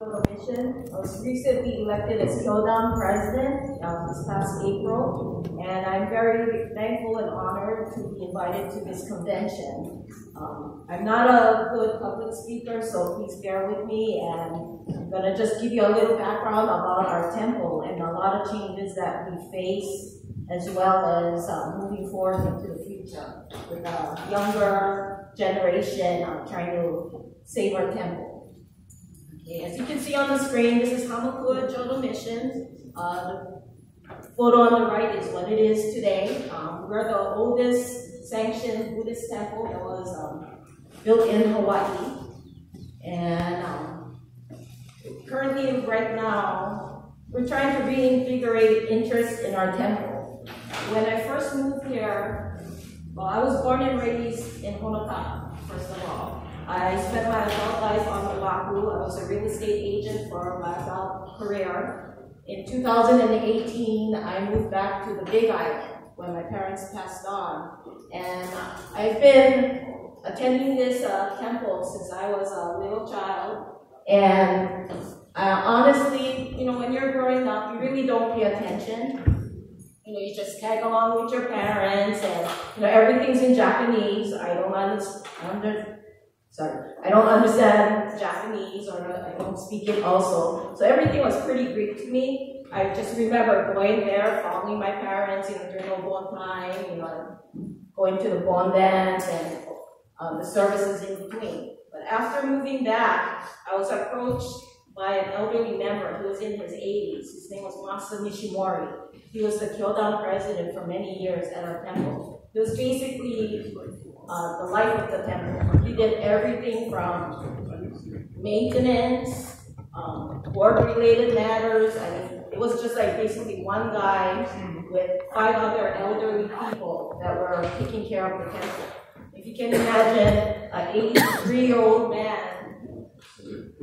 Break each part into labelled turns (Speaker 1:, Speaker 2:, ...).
Speaker 1: Commission. I was recently elected as Kyodan president um, this past April, and I'm very thankful and honored to be invited to this convention. Um, I'm not a good public speaker, so please bear with me, and I'm going to just give you a little background about our temple and a lot of changes that we face, as well as uh, moving forward into the future with a younger generation uh, trying to save our temple. As you can see on the screen, this is Hamakua Jodo Mission. Uh, the photo on the right is what it is today. Um, we're the oldest sanctioned Buddhist temple that was um, built in Hawaii. And um, currently, right now, we're trying to reinvigorate interest in our temple. When I first moved here, well, I was born and raised in Honoka'a, first of all. I spent my adult life on Oahu. I was a real estate agent for my adult career. In 2018, I moved back to the Big Island when my parents passed on. And I've been attending this uh, temple since I was a little child. And uh, honestly, you know, when you're growing up, you really don't pay attention. You know, you just tag along with your parents and, you know, everything's in Japanese. I don't understand sorry, I don't understand Japanese or I don't speak it also. So everything was pretty Greek to me. I just remember going there, following my parents, you know, during Obon time, you know, going to the Bon dance and um, the services in between. But after moving back, I was approached by an elderly member who was in his 80s. His name was Masa Nishimori. He was the Kyodan president for many years at our temple. He was basically uh, the life of the temple. He did everything from maintenance, um, work-related matters. I mean, it was just like basically one guy with five other elderly people that were taking care of the temple. If you can imagine an 83-year-old man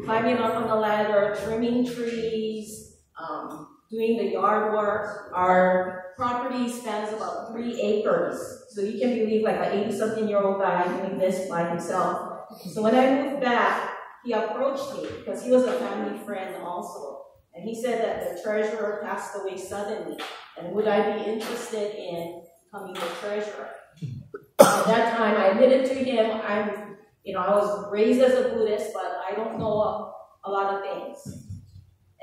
Speaker 1: climbing up on the ladder, trimming trees, um, doing the yard work. Our property spans about three acres. So you can believe like an 80 something year old guy doing this by himself. So when I moved back, he approached me because he was a family friend also. And he said that the treasurer passed away suddenly. And would I be interested in becoming the treasurer? At that time, I admitted to him, I'm, you know, I was raised as a Buddhist, but I don't know a, a lot of things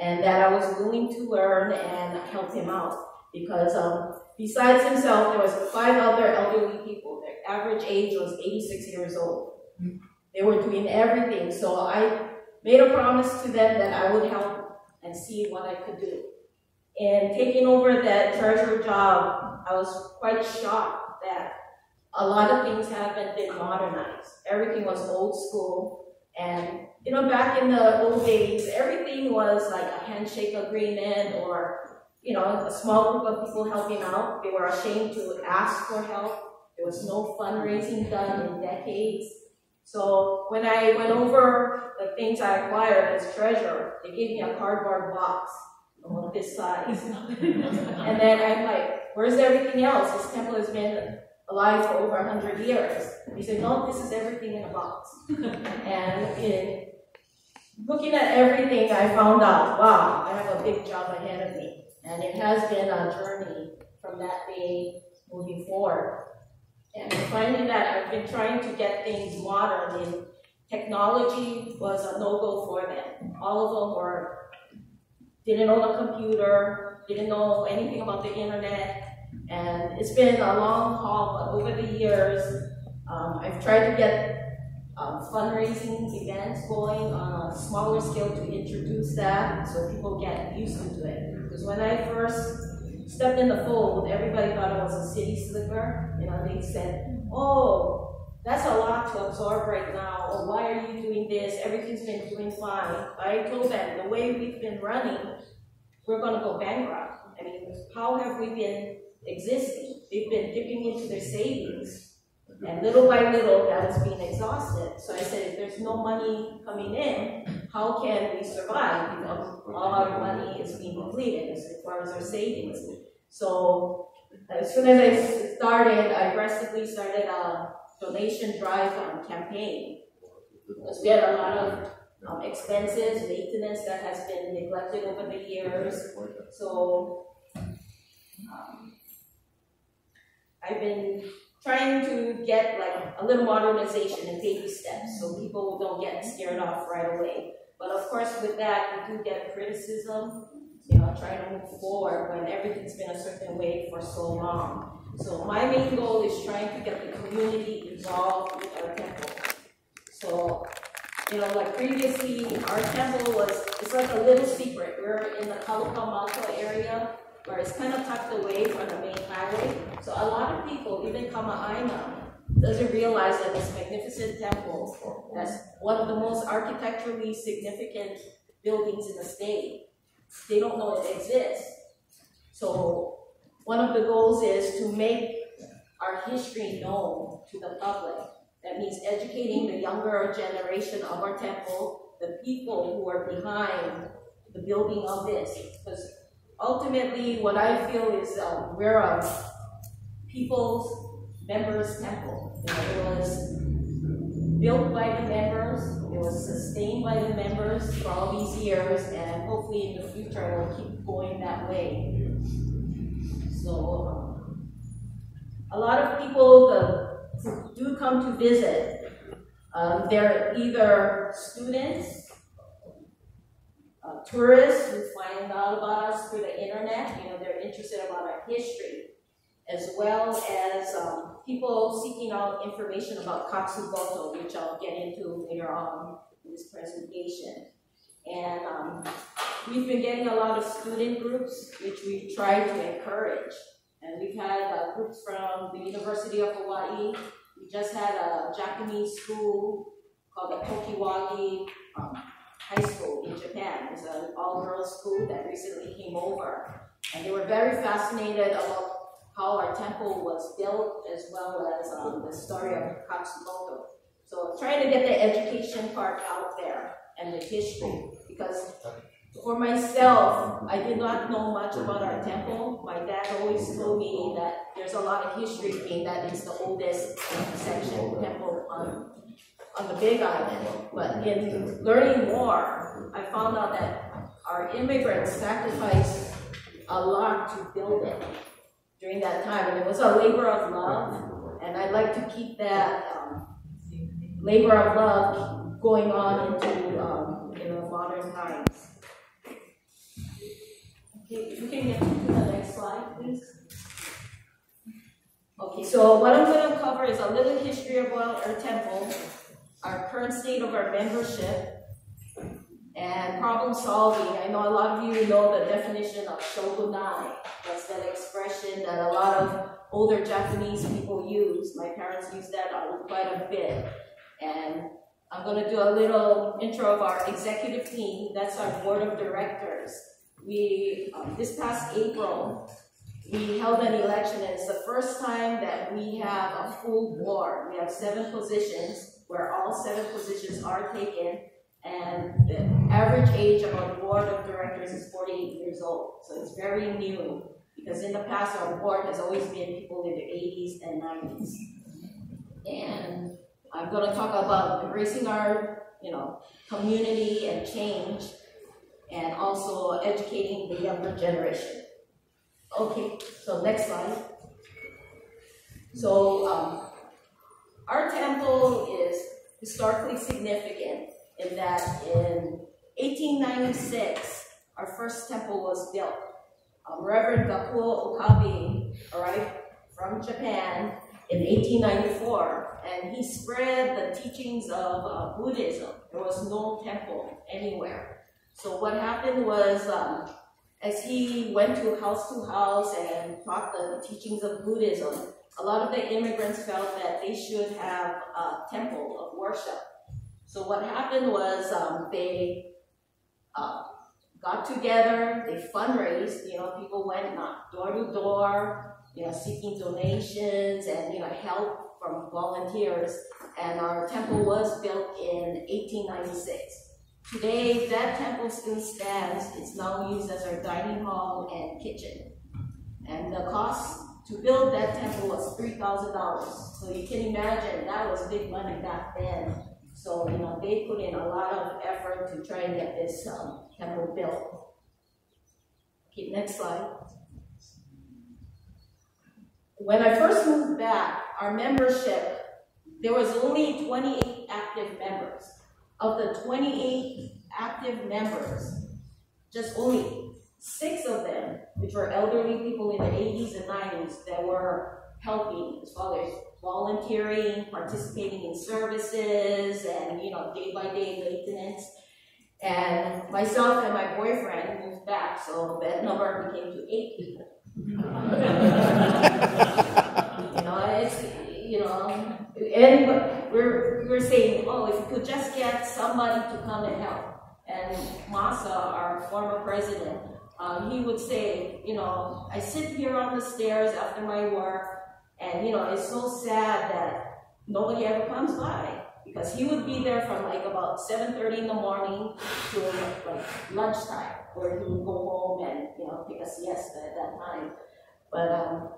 Speaker 1: and that I was willing to learn and help him out because um, besides himself, there was five other elderly people. Their average age was 86 years old. They were doing everything, so I made a promise to them that I would help and see what I could do. And taking over that treasurer job, I was quite shocked that a lot of things haven't been modernized. Everything was old school, and you know, back in the old days, everything was like a handshake agreement or, you know, a small group of people helping out. They were ashamed to ask for help. There was no fundraising done in decades. So when I went over the things I acquired as treasure, they gave me a cardboard box of this size. and then I'm like, where's everything else? This temple has been alive for over 100 years. He said, no, this is everything in a box. and in looking at everything, I found out, wow, I have a big job ahead of me. And it has been a journey from that day moving forward. And finding that I've been trying to get things modern and technology was a no-go for them. All of them were, didn't own a computer, didn't know anything about the internet, and it's been a long haul, but over the years, um, I've tried to get um, fundraising events going on a smaller scale to introduce that so people get used to it. Because when I first stepped in the fold, everybody thought I was a city slicker. You know, they said, oh, that's a lot to absorb right now, or why are you doing this? Everything's been doing fine. I told them, the way we've been running, we're going to go bankrupt. I mean, how have we been existing? They've been dipping into their savings and little by little, that was being exhausted. So I said, if there's no money coming in, how can we survive? because all our money is being depleted as far as our savings. So as soon as I started, I aggressively started a donation drive um, campaign because we had a lot of um, expenses, maintenance that has been neglected over the years. So, um, I've been trying to get like a little modernization in baby steps so people don't get scared off right away. But of course, with that, we do get criticism, you know, trying to move forward when everything's been a certain way for so long. So my main goal is trying to get the community involved with our temple. So, you know, like previously, our temple was, it's like a little secret. We're in the Kalakamalka area, where it's kind of tucked away from the main highway. So a lot of people, even Kama'aina, doesn't realize that this magnificent temple, that's one of the most architecturally significant buildings in the state, they don't know it exists. So one of the goals is to make our history known to the public. That means educating the younger generation of our temple, the people who are behind the building of this. Because ultimately, what I feel is uh, we're a people's members' temple. It was built by the members, it was sustained by the members for all these years, and hopefully in the future it will keep going that way. So, um, a lot of people uh, do come to visit. Um, they're either students, uh, tourists who find out about us through the internet, you know, they're interested about our history, as well as um, people seeking out information about Katsu Goto, which I'll get into later on in this presentation. And um, we've been getting a lot of student groups, which we've tried to encourage. And we've had uh, groups from the University of Hawaii. We just had a Japanese school called the Tokiwagi um, High School in Japan. It's an all-girls school that recently came over. And they were very fascinated about how our temple was built as well as um, the story of Katsu Goto. So trying to get the education part out there and the history because for myself, I did not know much about our temple. My dad always told me that there's a lot of history in that it's the oldest section temple on, on the Big Island. But in learning more, I found out that our immigrants sacrificed a lot to build it during that time. And it was a labor of love. And I'd like to keep that um, labor of love going on into um, you know, modern times. Okay, if you can get to the next slide, please. Okay, so what I'm going to cover is a little history about our temple, our current state of our membership, and problem solving. I know a lot of you know the definition of shoganai. That's that expression that a lot of older Japanese people use. My parents use that quite a bit. And I'm going to do a little intro of our executive team. That's our board of directors we, um, this past April, we held an election and it's the first time that we have a full board. We have seven positions where all seven positions are taken and the average age of our board of directors is 48 years old. So it's very new because in the past our board has always been people in their 80s and 90s. And I'm going to talk about embracing our, you know, community and change and also educating the younger generation. Okay, so next slide. So um, our temple is historically significant in that in 1896, our first temple was built. Um, Reverend Gakuo Okabe arrived from Japan in 1894, and he spread the teachings of uh, Buddhism. There was no temple anywhere. So what happened was, um, as he went to house to house and taught the teachings of Buddhism, a lot of the immigrants felt that they should have a temple of worship. So what happened was um, they uh, got together, they fundraised, you know, people went door to door, you know, seeking donations and, you know, help from volunteers. And our temple was built in 1896. Today, that temple still stands. It's now used as our dining hall and kitchen. And the cost to build that temple was $3,000. So you can imagine that was big money back then. So, you know, they put in a lot of effort to try and get this um, temple built. Okay, next slide. When I first moved back, our membership, there was only 28 active members. Of the 28 active members, just only six of them, which were elderly people in the 80s and 90s, that were helping as far as volunteering, participating in services, and you know, day by day maintenance. And myself and my boyfriend moved back, so that number became to eight people. you know, it's you know, and we're we're saying, oh, if we could just get somebody to come and help. And Masa, our former president, um, he would say, you know, I sit here on the stairs after my work, and you know, it's so sad that nobody ever comes by because he would be there from like about 7.30 in the morning to like lunchtime where he would go home and you know take a siesta at that time. But um,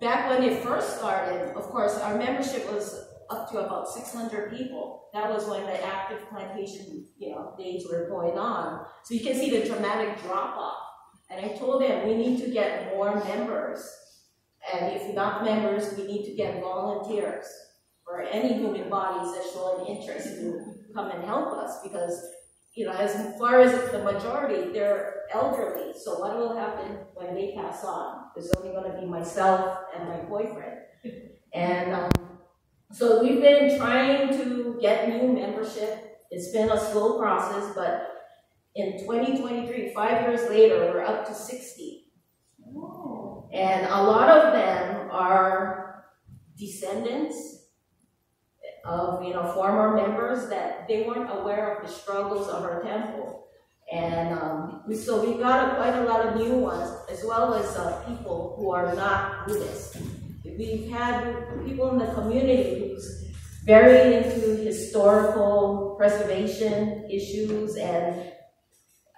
Speaker 1: back when it first started, of course, our membership was up to about 600 people. That was when the active plantation, you know, days were going on. So you can see the dramatic drop off. And I told them we need to get more members and if not members, we need to get volunteers or any human bodies that show an interest to come and help us because, you know, as far as the majority, they're elderly. So what will happen when they pass on? There's only going to be myself and my boyfriend. And um, so we've been trying to get new membership. It's been a slow process, but in 2023, five years later, we're up to 60. And a lot of them are descendants of you know former members that they weren't aware of the struggles of our temple. And um, we, so we got a, quite a lot of new ones, as well as uh, people who are not Buddhist. We've had people in the community who's very into historical preservation issues, and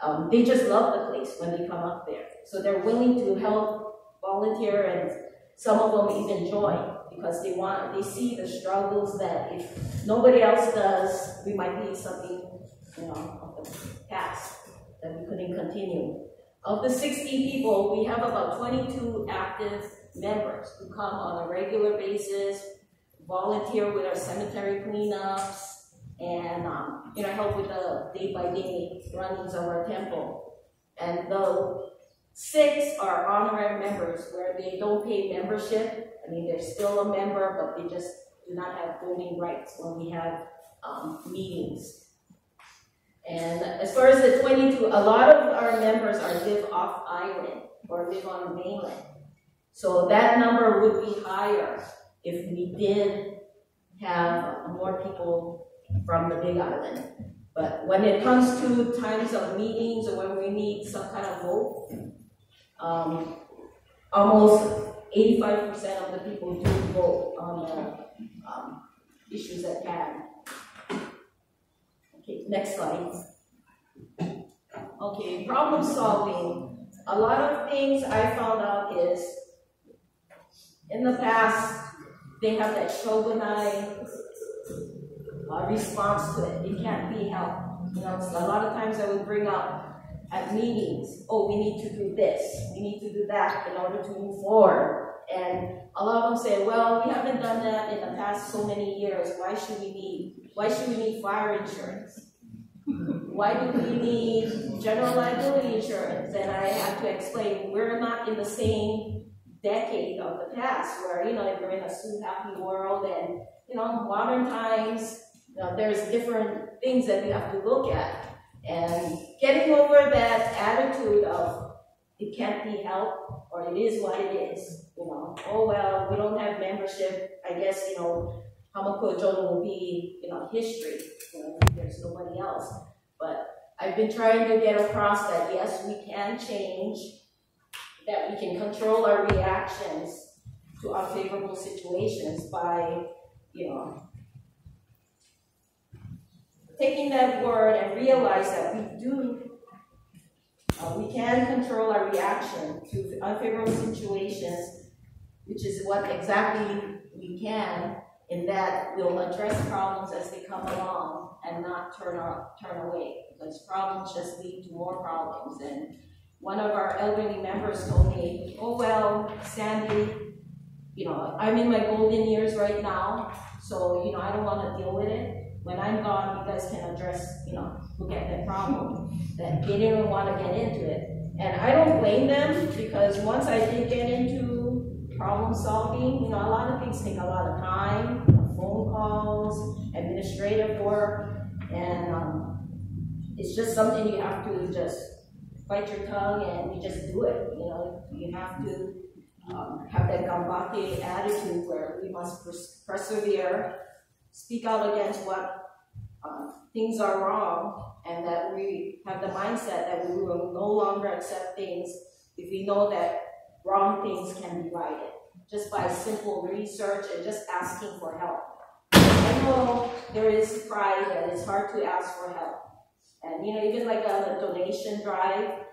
Speaker 1: um, they just love the place when they come up there. So they're willing to help volunteer and some of them even join because they want, they see the struggles that if nobody else does, we might be something, you know, of the past that we couldn't continue. Of the 60 people, we have about 22 active members who come on a regular basis, volunteer with our cemetery cleanups, and um, you know help with the day-by-day -day runnings of our temple. And the Six are honorary members where they don't pay membership. I mean, they're still a member, but they just do not have voting rights when we have um, meetings. And as far as the 22, a lot of our members are live off island or live on the mainland. So that number would be higher if we did have more people from the Big Island. But when it comes to times of meetings or when we need some kind of vote, um, almost 85% of the people do vote on the um, issues at hand. Okay, next slide. Okay, problem solving. A lot of things I found out is in the past, they have that shoganai uh, response to it. It can't be helped. You know, a lot of times I would bring up at meetings, oh, we need to do this, we need to do that in order to move forward. And a lot of them say, well, we haven't done that in the past so many years. Why should we need, why should we need fire insurance? Why do we need general liability insurance? And I have to explain, we're not in the same decade of the past where, you know, if we're in a soon happy world and, you know, modern times, you know, there's different things that we have to look at. And getting over that attitude of it can't be helped or it is what it is, you know, oh well, we don't have membership, I guess, you know, Hamakujo will be, you know, history, you know, there's nobody else. But I've been trying to get across that yes, we can change, that we can control our reactions to unfavorable situations by, you know, taking that word and realize that we do, uh, we can control our reaction to unfavorable situations, which is what exactly we can. in that we'll address problems as they come along and not turn, our, turn away because problems just lead to more problems. And one of our elderly members told me, oh, well, Sandy, you know, I'm in my golden years right now, so, you know, I don't want to deal with it. When I'm gone, you guys can address, you know, look at that problem. That they didn't want to get into it. And I don't blame them because once I did get into problem solving, you know, a lot of things take a lot of time, phone calls, administrative work, and um, it's just something you have to just bite your tongue and you just do it. You know, you have to um, have that gambatte attitude where we must pers persevere, speak out against what things are wrong, and that we have the mindset that we will no longer accept things if we know that wrong things can be righted just by simple research and just asking for help. I know there is pride that it's hard to ask for help. And you know, even like on the donation drive,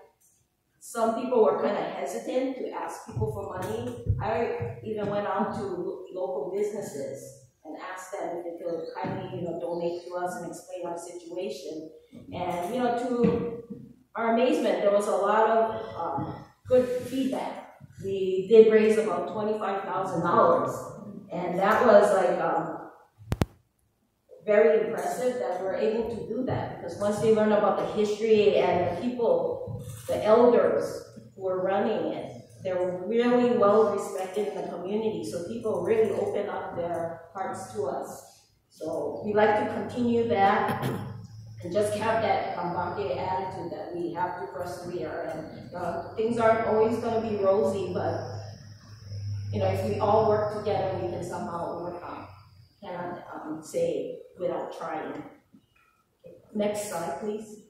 Speaker 1: some people were kind of hesitant to ask people for money. I even went out to local businesses and asked them if they could kindly, you know, donate to us and explain our situation. And you know, to our amazement, there was a lot of um, good feedback. We did raise about twenty-five thousand dollars, and that was like um, very impressive that we're able to do that because once they learn about the history and the people, the elders who were running it, they're really well respected in the community. So people really open up their hearts to us. So we like to continue that and just have that gambatte attitude that we have to persevere. And uh, things aren't always going to be rosy, but you know, if we all work together, we can somehow overcome. Cannot um, say without trying. Next slide, please.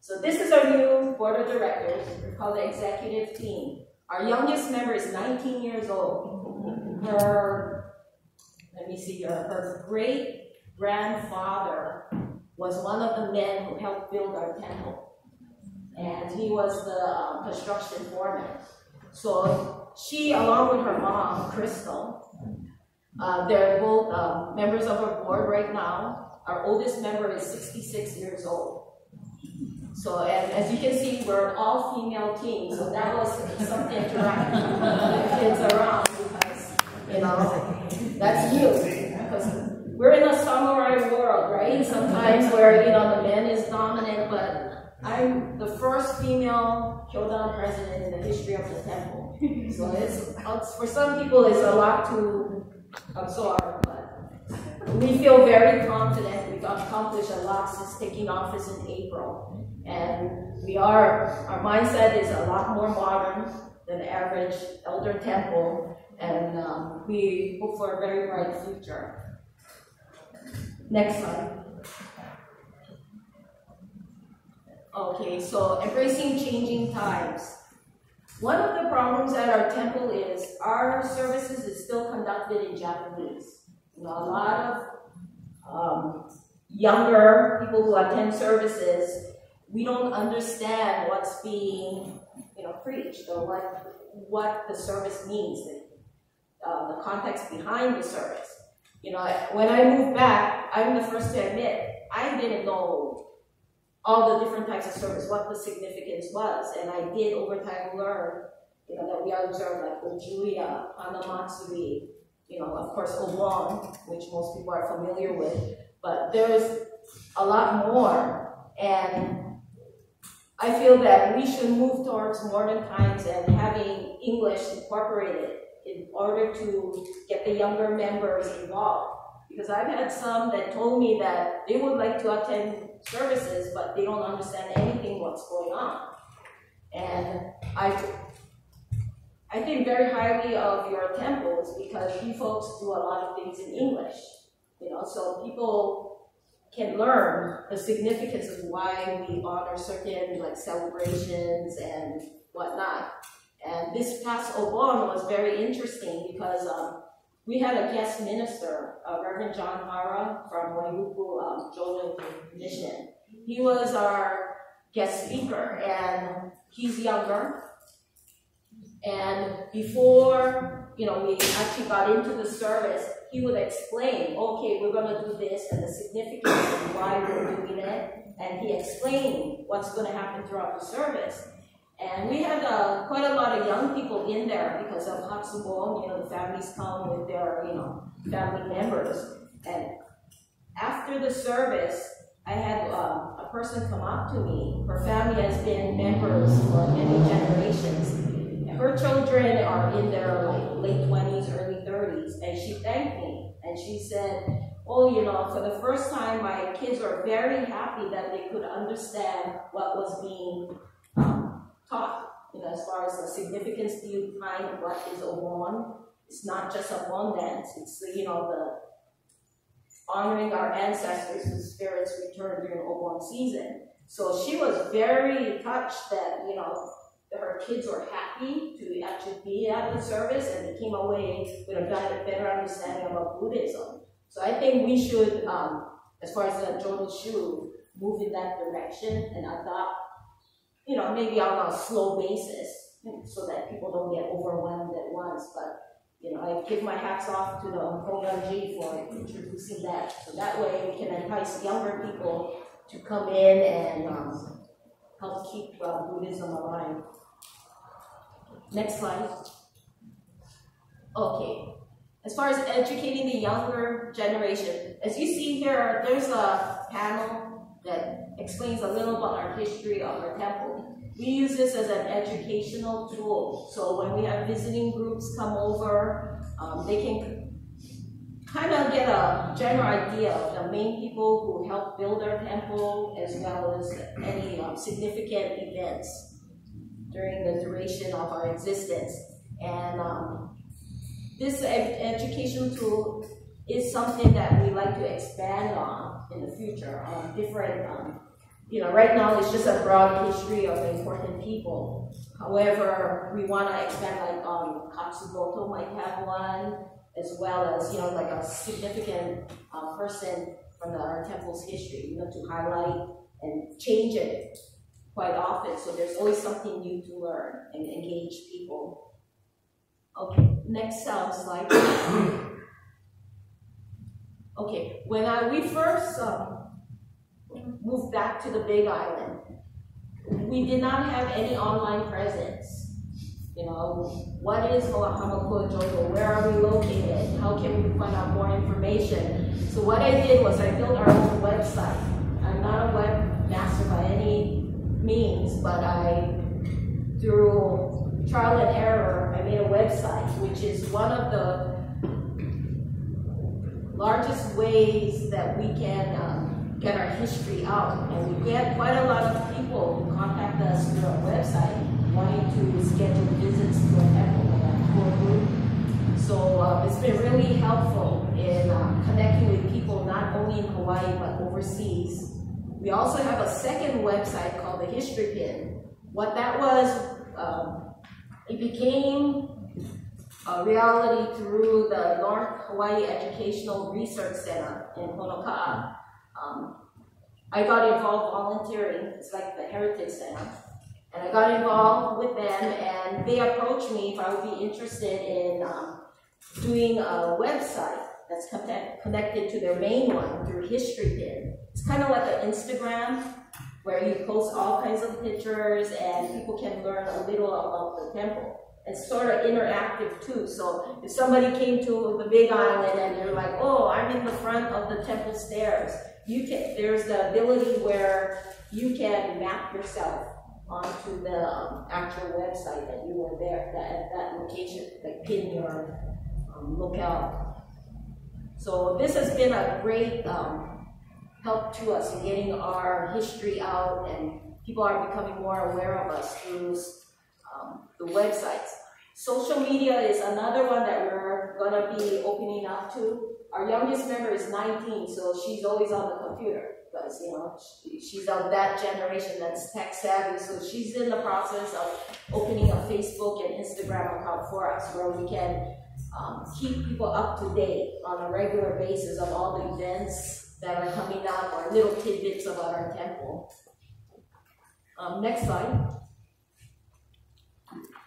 Speaker 1: So this is our new board of directors. We're called the executive team. Our youngest member is 19 years old. Her, let me see, her, her great grandfather was one of the men who helped build our temple. And he was the um, construction foreman. So she, along with her mom, Crystal, uh, they're both uh, members of our board right now. Our oldest member is 66 years old. So, and as you can see, we're an all-female team, so that was something to wrap the kids around because, you know, that's you. Because we're in a samurai world, right? Sometimes where, you know, the man is dominant, but I'm the first female Kyodan president in the history of the temple. So it's, for some people, it's a lot to absorb, but we feel very confident. We've accomplished a lot since taking office in April. And we are, our mindset is a lot more modern than the average elder temple, and um, we hope for a very bright future. Next slide. Okay, so embracing changing times. One of the problems at our temple is our services is still conducted in Japanese. You know, a lot of um, younger people who attend services we don't understand what's being you know preached or what what the service means, the, uh, the context behind the service. You know, when I moved back, I'm the first to admit I didn't know all the different types of service, what the significance was, and I did over time learn, you know, that we observe like Ojuya, Hanamatsuri, you know, of course Obon, which most people are familiar with, but there's a lot more, and I feel that we should move towards modern times and having English incorporated in order to get the younger members involved. Because I've had some that told me that they would like to attend services, but they don't understand anything what's going on. And I, I think very highly of your temples because you folks do a lot of things in English. You know, so people can learn the significance of why we honor certain like celebrations and whatnot. And this past Obon was very interesting because um, we had a guest minister, uh, Reverend John Hara from Wailuku um, Jodo Mission. He was our guest speaker, and he's younger. And before you know we actually got into the service, he would explain, okay, we're gonna do this and the significance of why we're doing it. And he explained what's gonna happen throughout the service. And we had uh, quite a lot of young people in there because of Hatsubon, you know, the families come with their, you know, family members. And after the service, I had um, a person come up to me. Her family has been members for many generations. Her children are in their like late 20s, early 30s, and she thanked me. And she said, oh, you know, for the first time, my kids were very happy that they could understand what was being um, taught, you know, as far as the significance behind what is a Obon. It's not just a Bon dance, it's, you know, the honoring our ancestors whose spirits return during Obon season. So she was very touched that, you know, her kids were happy to actually be at the service and they came away with a better understanding about Buddhism. So I think we should, um, as far as the Jodo Shu, move in that direction and adopt, you know, maybe on a slow basis so that people don't get overwhelmed at once. But you know, I give my hats off to the Hongwanji for introducing that. So that way we can entice younger people to come in and um, help keep uh, Buddhism alive. Next slide. Okay. As far as educating the younger generation, as you see here, there's a panel that explains a little about our history of our temple. We use this as an educational tool. So when we have visiting groups come over, um, they can kind of get a general idea of the main people who helped build our temple as well as any um, significant events during the duration of our existence. And um, this ed education tool is something that we like to expand on in the future on different um, you know, right now it's just a broad history of important people. However, we want to expand like um, Katsu Goto might have one, as well as, you know, like a significant uh, person from the, our temple's history, you know, to highlight and change it quite often. So there's always something new to learn and engage people. Okay, next uh, slide. okay, when I, we first um, moved back to the Big Island. We did not have any online presence. You know, what is Hamakua Jodo? Where are we located? How can we find out more information? So what I did was I built our own website. I'm not a any means, but I, through trial and error, I made a website, which is one of the largest ways that we can um, get our history out. And we get quite a lot of people who contact us through our website wanting to schedule visits to our temple tour group. So uh, it's been really helpful in uh, connecting with people not only in Hawaii but overseas. We also have a second website called the History Pin. What that was, um, it became a reality through the North Hawaii Educational Research Center in Honoka'a. Um, I got involved volunteering, it's like the Heritage Center, and I got involved with them and they approached me if I would be interested in um, doing a website that's connected to their main one through History Pin. It's kind of like an Instagram where you post all kinds of pictures and people can learn a little about the temple. It's sort of interactive too. So if somebody came to the Big Island and they're like, oh, I'm in the front of the temple stairs, you can, there's the ability where you can map yourself onto the um, actual website that you were there, that, that location, like pin your um, lookout. So this has been a great um, help to us in getting our history out and people are becoming more aware of us through um, the websites. Social media is another one that we're going to be opening up to. Our youngest member is 19, so she's always on the computer because, you know, she, she's of that generation that's tech savvy. So she's in the process of opening a Facebook and Instagram account for us where we can um, keep people up to date on a regular basis of all the events that are coming up or little tidbits about our temple. Um, next slide.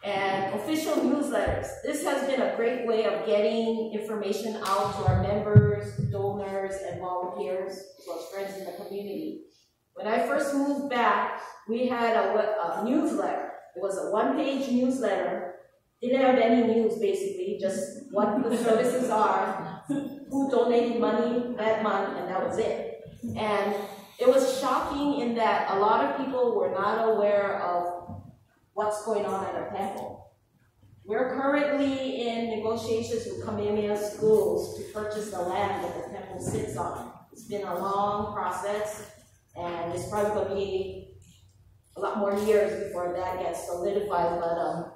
Speaker 1: and official newsletters. This has been a great way of getting information out to our members, donors, and volunteers, as well as friends in the community. When I first moved back, we had a, a newsletter. It was a one-page newsletter. Didn't have any news, basically, just what the services are, who donated money that month, and that was it. And it was shocking in that a lot of people were not aware of what's going on at our temple. We're currently in negotiations with Kamehameha Schools to purchase the land that the temple sits on. It's been a long process, and it's probably going to be a lot more years before that gets solidified. But um,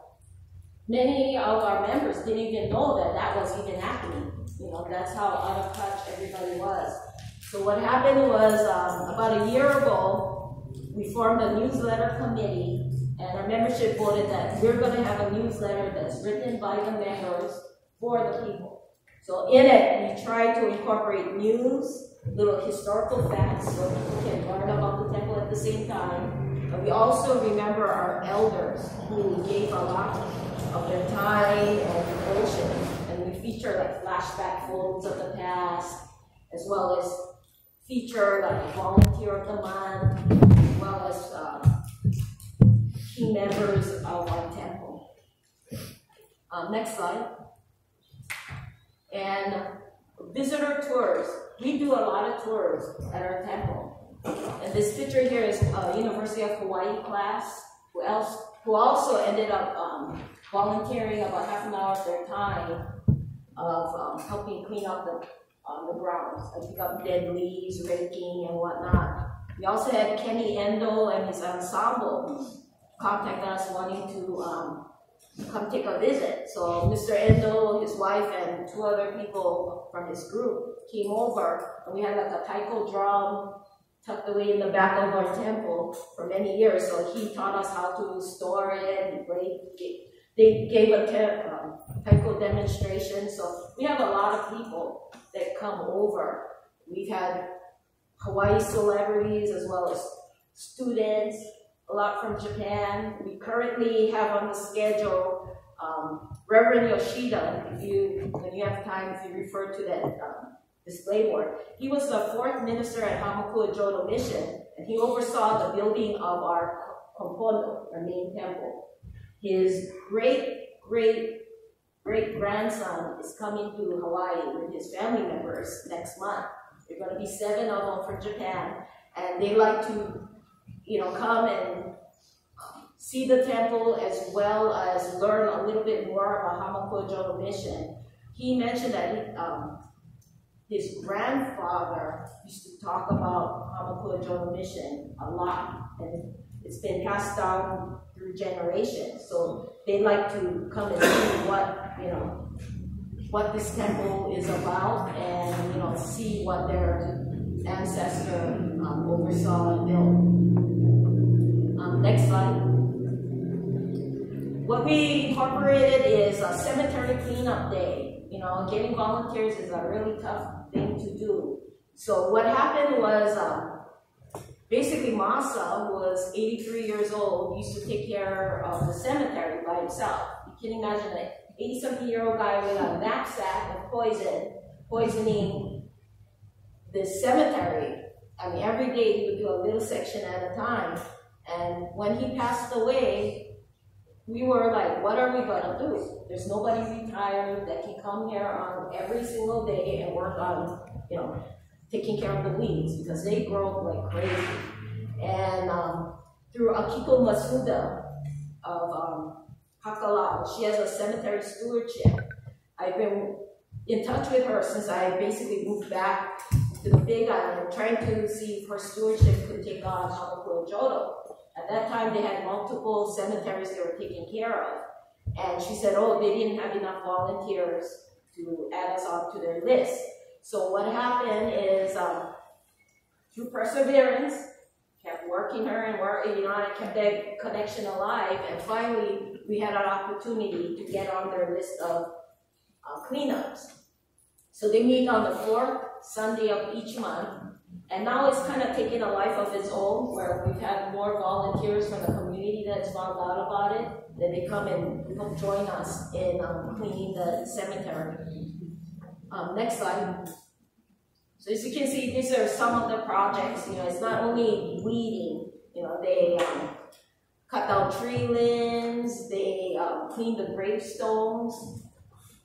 Speaker 1: many of our members didn't even know that that was even happening. You know, that's how out of touch everybody was. So what happened was um, about a year ago, we formed a newsletter committee and our membership voted that we're going to have a newsletter that's written by the members for the people. So in it, we try to incorporate news, little historical facts, so people can learn about the temple at the same time. But we also remember our elders who gave a lot of their time and devotion. And we feature like flashback photos of the past, as well as feature like volunteer of the month, as well as uh, key members of our temple. Um, next slide. And visitor tours. We do a lot of tours at our temple. And this picture here is a University of Hawaii class who, else, who also ended up um, volunteering about half an hour of their time of um, helping clean up the, um, the grounds, like pick up dead leaves, raking, and whatnot. We also had Kenny Endo and his ensemble contact us wanting to um, come take a visit. So Mr. Endo, his wife, and two other people from his group came over, and we had like a taiko drum tucked away in the back of our temple for many years. So he taught us how to store it and break it. They gave a um, demonstration. So we have a lot of people that come over. We've had Hawaii celebrities as well as students, a lot from Japan. We currently have on the schedule um, Reverend Yoshida, if you, when you have time, if you refer to that um, display board. He was the fourth minister at Hamakua Jodo Mission, and he oversaw the building of our Kompono, our main temple. His great, great, great grandson is coming to Hawaii with his family members next month. There are going to be seven of them from Japan, and they like to you know, come and see the temple as well as learn a little bit more about Hamakua Jodo mission. He mentioned that he, um, his grandfather used to talk about Hamakua Jodo mission a lot, and it's been passed down through generations. So they'd like to come and see what, you know, what this temple is about and, you know, see what their ancestor um, oversaw and built. Next slide. What we incorporated is a cemetery cleanup day. You know, getting volunteers is a really tough thing to do. So what happened was, um, basically Masa, was 83 years old, used to take care of the cemetery by himself. You can imagine an 80-something year old guy with a knapsack of poison, poisoning the cemetery. I mean, every day he would do a little section at a time. And when he passed away, we were like, what are we gonna do? There's nobody retired that can come here on every single day and work on, you know, taking care of the weeds because they grow like crazy. And um, through Akiko Masuda of um, Hakalau, she has a cemetery stewardship. I've been in touch with her since I basically moved back to the Big Island, trying to see if her stewardship could take on Hamakua Jodo. At that time, they had multiple cemeteries they were taking care of. And she said, oh, they didn't have enough volunteers to add us on to their list. So what happened is, um, through perseverance, kept working her and working, you know, and kept that connection alive. And finally, we had an opportunity to get on their list of uh, cleanups. So they meet on the fourth Sunday of each month, and now it's kind of taken a life of its own where we've had more volunteers from the community that residents found out about it, then they come and come join us in um, cleaning the cemetery. Um, next slide. So as you can see, these are some of the projects. You know, it's not only weeding. You know, they um, cut down tree limbs. They um, clean the gravestones.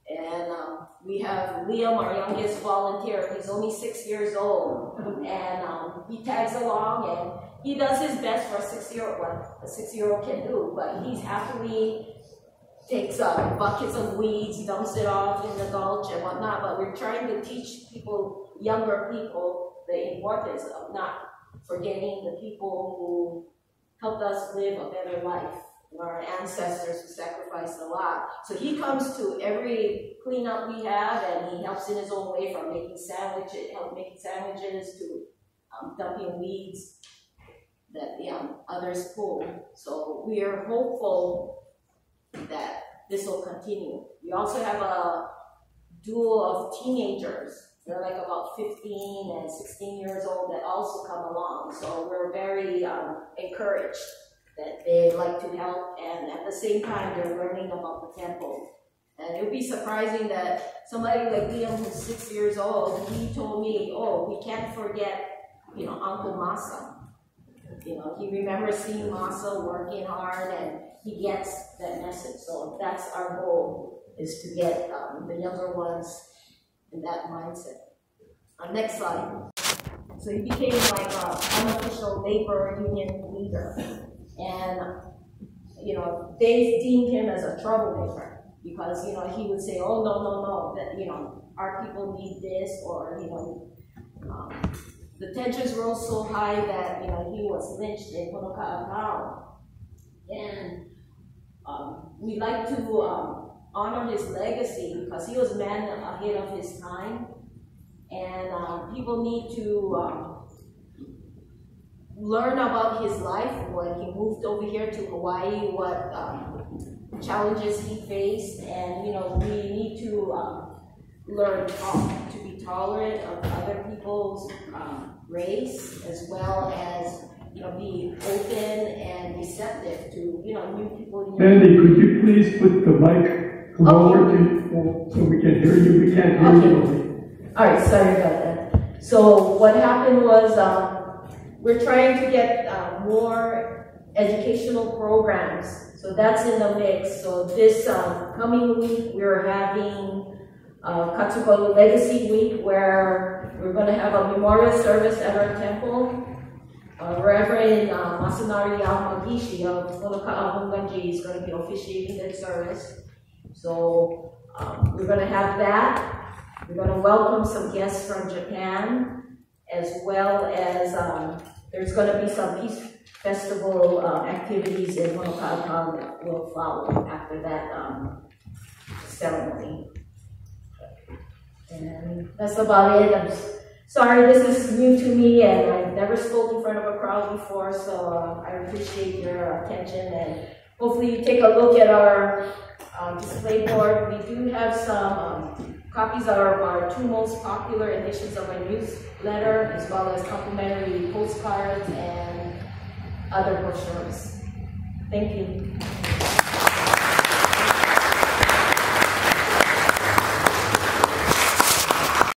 Speaker 1: And um, we have Liam, our youngest volunteer. He's only six years old, and um, he tags along and he does his best for a six-year-old. What a six-year-old can do, but he's happily takes uh, buckets of weeds, dumps it off in the gulch and whatnot. But we're trying to teach people, younger people, the importance of not forgetting the people who helped us live a better life our ancestors who sacrificed a lot. So he comes to every cleanup we have and he helps in his own way from making sandwiches, help making sandwiches to um, dumping weeds that the um, others pull. So we are hopeful that this will continue. We also have a duo of teenagers. They're like about 15 and 16 years old that also come along. So we're very um, encouraged that they like to help, and at the same time, they're learning about the temple. And it would be surprising that somebody like Liam, who's six years old, he told me, oh, we can't forget, you know, Uncle Masa. You know, he remembers seeing Masa working hard, and he gets that message. So that's our goal, is to get um, the younger ones in that mindset. Uh, next slide. So he became like an unofficial labor union leader. And, you know, they deemed him as a troublemaker because, you know, he would say, oh, no, no, no, that, you know, our people need this or, you know, um, the tensions rose so high that, you know, he was lynched in Honoka'a And um, we like to um, honor his legacy because he was a man ahead of his time. And um, people need to um, learn about his life when he moved over here to Hawaii, what um, challenges he faced, and you know we need to um, learn to be tolerant of other people's um, race as well as you know be open and receptive to you know new people.
Speaker 2: Andy, could you please put the mic lower okay. so we can hear you? We can't hear okay. you.
Speaker 1: All right, sorry about that. So what happened was. Um, we're trying to get uh, more educational programs. So that's in the mix. So this uh, coming week, we're having uh, Katsu Goto Legacy Week where we're going to have a memorial service at our temple. Uh, Reverend uh, Masanari Yamagishi of Honoka'a Hongwanji is going to be officiating that service. So um, we're going to have that. We're going to welcome some guests from Japan as well as um, there's going to be some Peace Festival uh, activities in Honoka'a that will follow after that um, ceremony. And that's about it. I'm sorry this is new to me and I've never spoke in front of a crowd before, so uh, I appreciate your attention and hopefully you take a look at our uh, display board. We do have some um, Copies of our two most popular editions of our newsletter, as well as complimentary postcards and other brochures. Thank you.